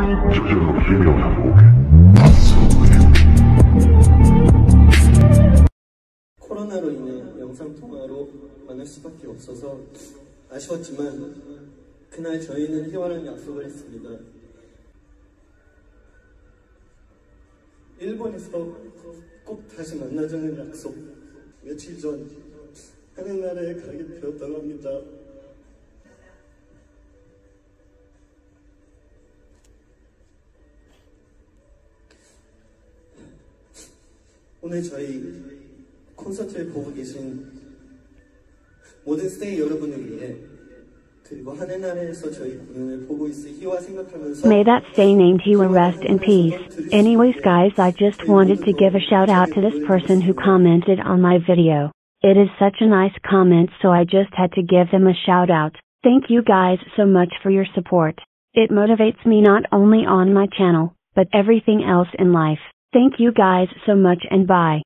저절로 비명을 나오게 코로나로 인해 영상통화로 만날 수밖에 없어서 아쉬웠지만 그날 저희는 희원한 약속을 했습니다. 일본에서 꼭 다시 만나자는 약속 며칠 전 하는 나라에 가게 되었다고 합니다. 오늘 저희 콘서트를 보고 계신 모든 스테이 여러분을 위해 그리고 하늘나라에서 저희 공연을 보고 있을 희와 생각하면서 May that stay named Hiwa rest in peace. Anyways guys I just wanted to give a shout out to this person who commented on my video. It is such a nice comment so I just had to give them a shout out. Thank you guys so much for your support. It motivates me not only on my channel, but everything else in life. Thank you guys so much and bye.